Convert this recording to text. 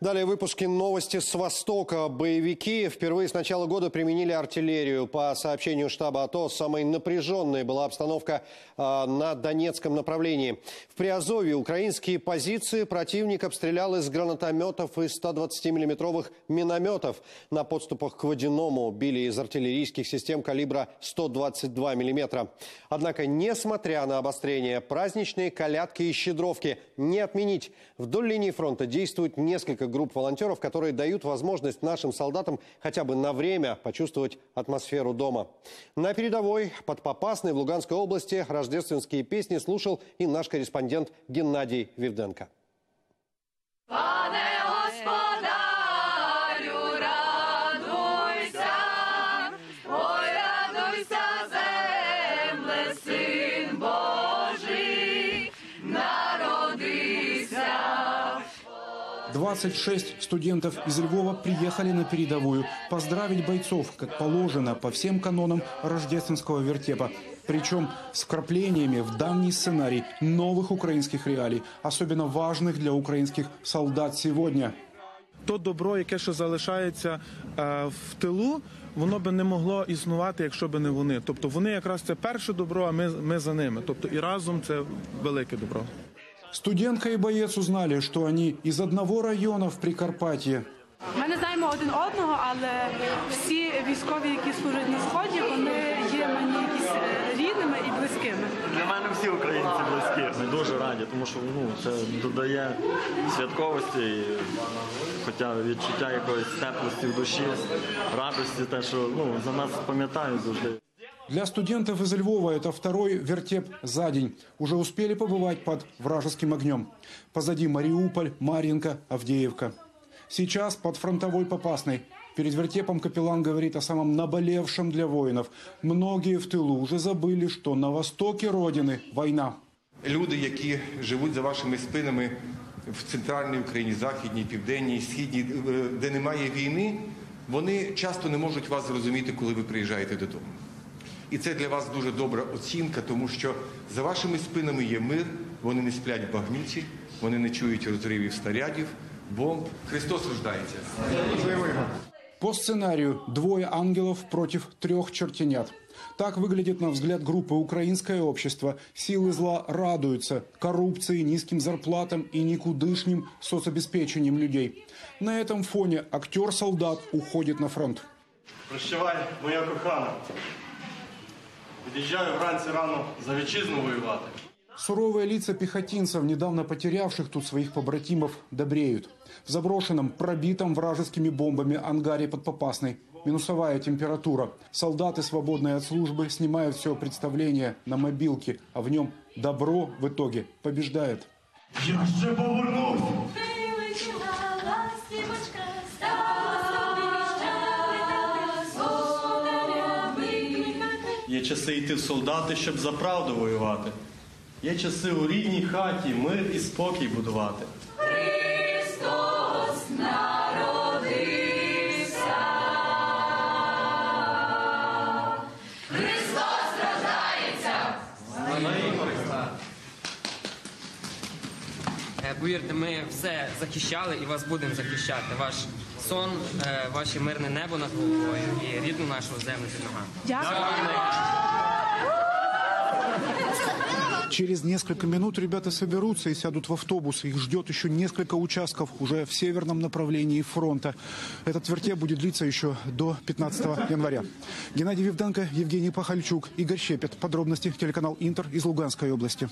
Далее в выпуске новости с Востока. Боевики впервые с начала года применили артиллерию. По сообщению штаба АТО, самой напряженной была обстановка э, на Донецком направлении. В Приазовье украинские позиции противник обстрелял из гранатометов и 120 миллиметровых минометов. На подступах к Водяному били из артиллерийских систем калибра 122 миллиметра. Однако, несмотря на обострение, праздничные колядки и щедровки не отменить. Вдоль линии фронта действуют несколько групп волонтеров, которые дают возможность нашим солдатам хотя бы на время почувствовать атмосферу дома. На передовой под Попасной в Луганской области рождественские песни слушал и наш корреспондент Геннадий Вивденко. 26 студентов из Львова приехали на передовую поздравить бойцов, как положено, по всем канонам рождественского вертепа. Причем с вкраплениями в давний сценарий новых украинских реалий, особенно важных для украинских солдат сегодня. то добро, яке ще залишається е, в тилу, воно би не могло існувати, якщо б не вони. Тобто вони якраз це перше добро, а ми, ми за ними. Тобто і разом це велике добро. Студентка и боец узнали, что они из одного района в Прикарпатье. Ми не знаємо один одного, але всі військові, які служать на сході, вони є мені якісь е, рідними і близькими. Для мене всі українці близькі. Ми дуже раді, тому що ну, це додає святковості, і, хоча відчуття якоїсь теплості в душі, радості, те, що ну, за нас пам'ятають завжди. Для студентов из Львова это второй вертеп за день. Уже успели побывать под вражеским огнем. Позади Мариуполь, Марьинка, Авдеевка. Сейчас под фронтовой Попасной. Перед вертепом капеллан говорит о самом наболевшем для воинов. Многие в тылу уже забыли, что на востоке Родины война. Люди, які живуть за вашими спинами в центральній Україні, західній, південній, східній, е, де немає війни, вони часто не можуть вас зрозуміти, коли ви приїжджаєте додому. І це для вас дуже добра оцінка, тому що за вашими спинами є мир, вони не сплять в багнюці, вони не чують розривів снарядів, бомб. Христос рождається. По сценарию двое ангелов против трех чертенят. Так выглядит, на взгляд группы «Украинское общество». Силы зла радуются коррупции, низким зарплатам и никудышним соцобеспечением людей. На этом фоне актер-солдат уходит на фронт. Прощавай, моя кохана. Від'їжджаю вранці рано за вітчизну воювати. Суровые лица пехотинцев, недавно потерявших тут своих побратимов, добреют. В заброшенном, пробитом вражескими бомбами ангаре под Попасной минусовая температура. Солдаты, свободные от службы, снимают все представление на мобилке, а в нем добро в итоге побеждает. Я ще повернусь! Є часи йти в солдати, щоб за правду воювати. Є часи у рідній хаті мир і спокій будувати. Христос народився. Христос рождається. Е, Повірте, ми все захищали і вас будемо захищати. Ваш сон, е, ваше мирне небо над головою і рідну нашу землю під ногами. Дякую. Через несколько минут ребята соберутся и сядут в автобус. Их ждет еще несколько участков уже в северном направлении фронта. Этот вертеп будет длиться еще до 15 января. Геннадий Вивденко, Евгений Пахальчук, Игорь Щепет. Подробности телеканал Интер из Луганской области.